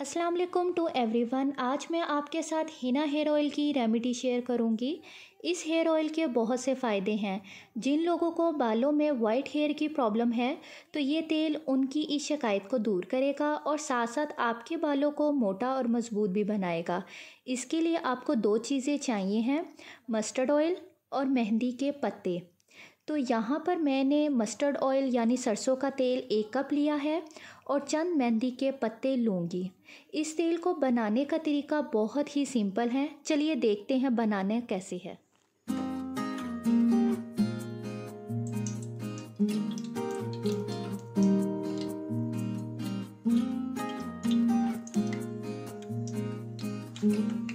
अस्सलाम वालेकुम to everyone. आज मैं आपके साथ हिना हेयर ऑयल की रेमेडी शेयर करूँगी। इस हेयर ऑयल के बहुत से फ़ायदे हैं। जिन लोगों को बालों में वाइट हेयर की प्रॉब्लम है तो ये तेल उनकी इस शिकायत को दूर करेगा और साथ साथ आपके बालों को मोटा और मज़बूत भी बनाएगा। इसके लिए आपको दो चीज़ें चाहिए हैं, मस्टर्ड ऑयल और मेहंदी के पत्ते। तो यहाँ पर मैंने मस्टर्ड ऑयल यानी सरसों का तेल एक कप लिया है और चंद मेहंदी के पत्ते लूँगी इस तेल को बनाने का तरीका बहुत ही सिंपल है चलिए देखते हैं बनाने कैसे है Mm-hmm.